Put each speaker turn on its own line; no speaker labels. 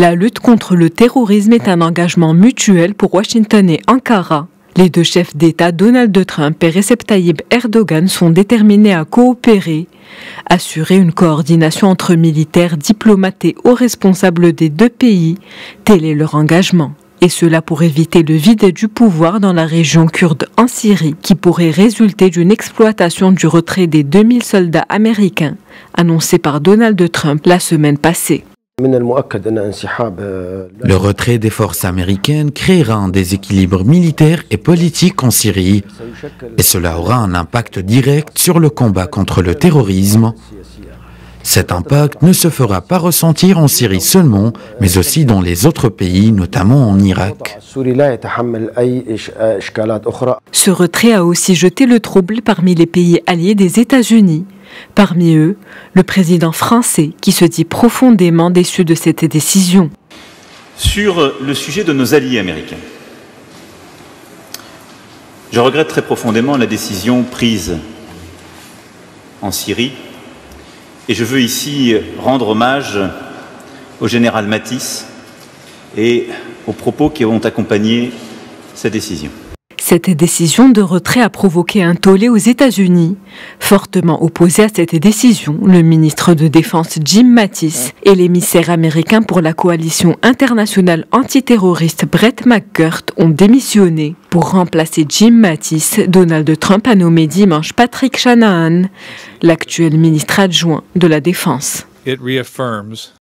La lutte contre le terrorisme est un engagement mutuel pour Washington et Ankara. Les deux chefs d'État, Donald Trump et Recep Tayyip Erdogan, sont déterminés à coopérer, assurer une coordination entre militaires, diplomates et hauts responsables des deux pays. Tel est leur engagement. Et cela pour éviter le vide du pouvoir dans la région kurde en Syrie, qui pourrait résulter d'une exploitation du retrait des 2000 soldats américains, annoncé par Donald Trump la semaine passée.
Le retrait des forces américaines créera un déséquilibre militaire et politique en Syrie et cela aura un impact direct sur le combat contre le terrorisme. Cet impact ne se fera pas ressentir en Syrie seulement, mais aussi dans les autres pays, notamment en Irak.
Ce retrait a aussi jeté le trouble parmi les pays alliés des États-Unis. Parmi eux, le président français qui se dit profondément déçu de cette décision.
Sur le sujet de nos alliés américains, je regrette très profondément la décision prise en Syrie et je veux ici rendre hommage au général Matisse et aux propos qui ont accompagné cette décision.
Cette décision de retrait a provoqué un tollé aux États-Unis. Fortement opposé à cette décision, le ministre de Défense Jim Mattis et l'émissaire américain pour la coalition internationale antiterroriste Brett McGurt ont démissionné. Pour remplacer Jim Mattis, Donald Trump a nommé dimanche Patrick Shanahan, l'actuel ministre adjoint de la Défense.